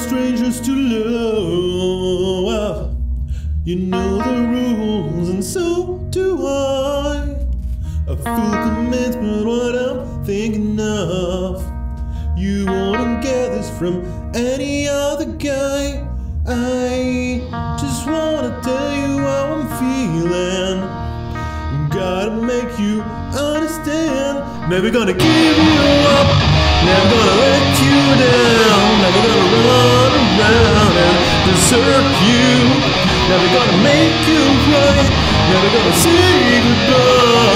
strangers to love. You know the rules, and so do I. A fool commits, but what I'm thinking of. You won't get this from any other guy. I just wanna tell you how I'm feeling. Gotta make you understand. Never gonna give you up. Never gonna let desert you. Never gonna make you right. Never gonna say goodbye.